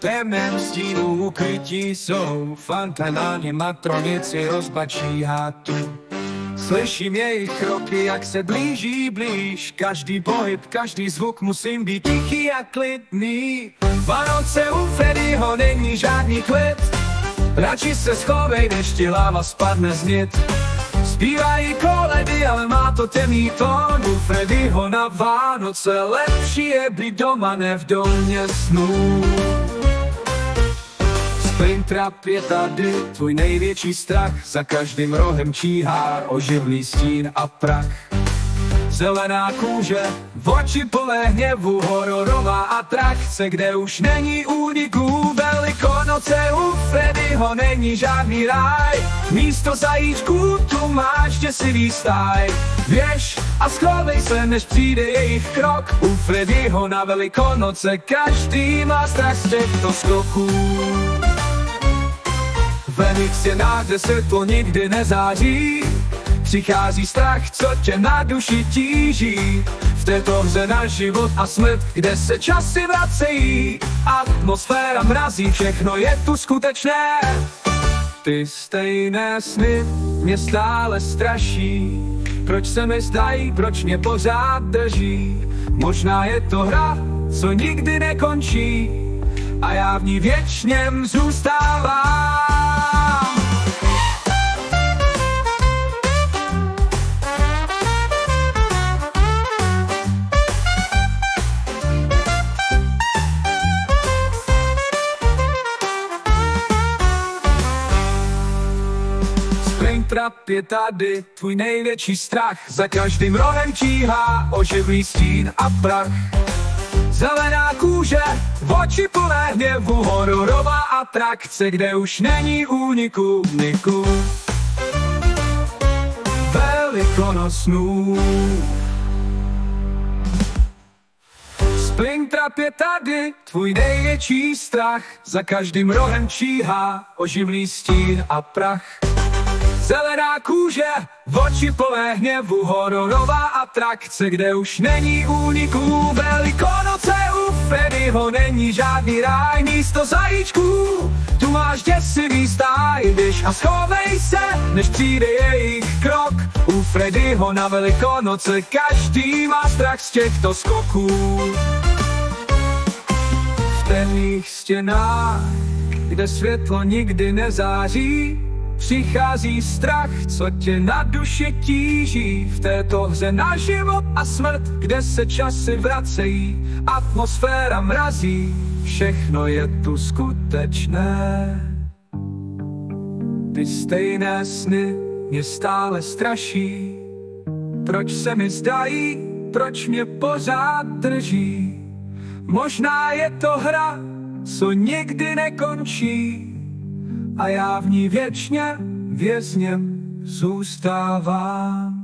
temném stínu ukrytí jsou Fantanální matronici rozbačí hátu. Slyším jejich kroky, jak se blíží blíž. Každý pohyb, každý zvuk musím být tichý a klidný. Vánoce u Freddyho není žádný klid. Radši se schovej, než ti láva spadne z nit. Zpívají koledy, ale má to temný tón. U Freddyho na Vánoce lepší je být doma, ne v domě snů Springtrap je tady, tvůj největší strach. Za každým rohem číhá oživlý stín a prach. Zelená kůže, v oči plné hněvu Hororová atrakce, kde už není úniků Velikonoce u Freddyho není žádný ráj. Místo zajíčků tu máš děsivý stáj. Běž a schovej se, než přijde jejich krok. U Freddyho na Velikonoce každý má strach z těchto skoků Je na kde světlo nikdy nezáří. Přichází strach, co tě na duši tíží. V této hře na život a smrt, kde se časy vracejí. Atmosféra mrazí, všechno je tu skutečné. Ty stejné sny mě stále straší. Proč se mi zdají, proč mě pořád drží? Možná je to hra, co nikdy nekončí A já v ní věčně zůstávám. Springtrap je tady, tvůj největší strach. Za každým rohem číhá oživlý stín a prach Zelená kůže, oči plné hněvu Hororová atrakce, kde už není úniku niku Velikonosnů. Springtrap je tady, tvůj největší strach Za každým rohem číhá oživlý stín a prach Zelená kůže, oči plné hněvu Hororová atrakce, kde už není úniků Velikonoce u Freddyho není žádný ráj Místo zajíčků, tu máš děsivý stáj Běž a schovej se, než přijde jejich krok. U Freddyho na Velikonoce každý má strach z těchto skoků. V temných stěnách, kde světlo nikdy nezáří Přichází strach, co tě na duši tíží. V této hře na život a smrt, kde se časy vracejí. Atmosféra mrazí, všechno je tu skutečné. Ty stejné sny mě stále straší. Proč se mi zdají, proč mě pořád drží? Možná je to hra, co nikdy nekončí a já v ní věčně vězněm zůstávám.